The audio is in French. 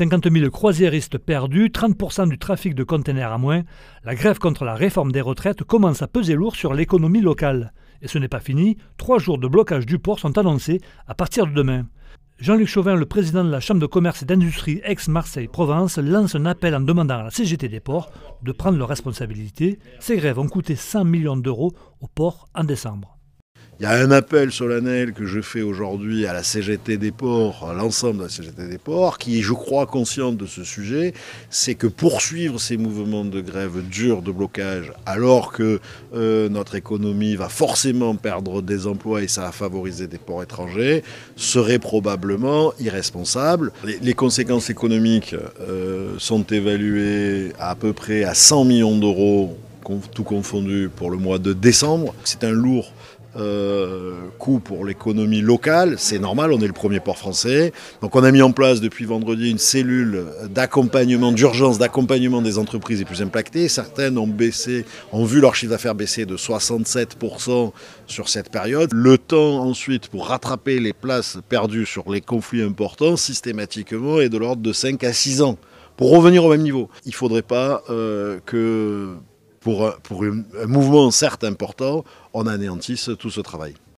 50 000 croisiéristes perdus, 30% du trafic de containers à moins, la grève contre la réforme des retraites commence à peser lourd sur l'économie locale. Et ce n'est pas fini, trois jours de blocage du port sont annoncés à partir de demain. Jean-Luc Chauvin, le président de la Chambre de commerce et d'industrie ex-Marseille-Provence, lance un appel en demandant à la CGT des ports de prendre leurs responsabilités. Ces grèves ont coûté 100 millions d'euros au port en décembre. Il y a un appel solennel que je fais aujourd'hui à la CGT des ports, à l'ensemble de la CGT des ports, qui est, je crois, consciente de ce sujet, c'est que poursuivre ces mouvements de grève durs, de blocage, alors que euh, notre économie va forcément perdre des emplois et ça va favoriser des ports étrangers, serait probablement irresponsable. Les, conséquences économiques euh, sont évaluées à, à peu près à 100 millions d'euros tout confondu pour le mois de décembre. C'est un lourd euh, coût pour l'économie locale, c'est normal, on est le premier port français. Donc on a mis en place depuis vendredi une cellule d'accompagnement, d'urgence d'accompagnement des entreprises les plus impactées. Certaines ont baissé, ont vu leur chiffre d'affaires baisser de 67% sur cette période. Le temps ensuite pour rattraper les places perdues sur les conflits importants systématiquement est de l'ordre de 5 à 6 ans. Pour revenir au même niveau, il ne faudrait pas euh, que pour, un mouvement certes important, on anéantisse tout ce travail.